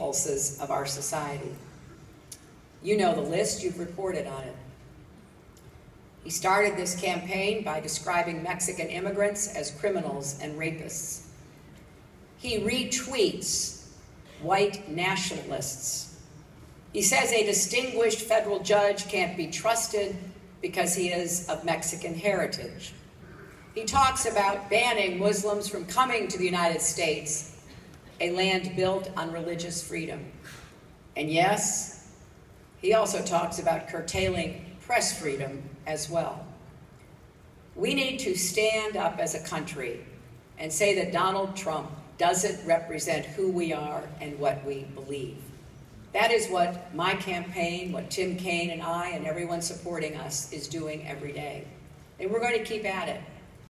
impulses of our society. You know the list, you've reported on it. He started this campaign by describing Mexican immigrants as criminals and rapists. He retweets white nationalists. He says a distinguished federal judge can't be trusted because he is of Mexican heritage. He talks about banning Muslims from coming to the United States, a land built on religious freedom. And yes, he also talks about curtailing press freedom as well. We need to stand up as a country and say that Donald Trump doesn't represent who we are and what we believe. That is what my campaign, what Tim Kaine and I and everyone supporting us is doing every day. And we're going to keep at it.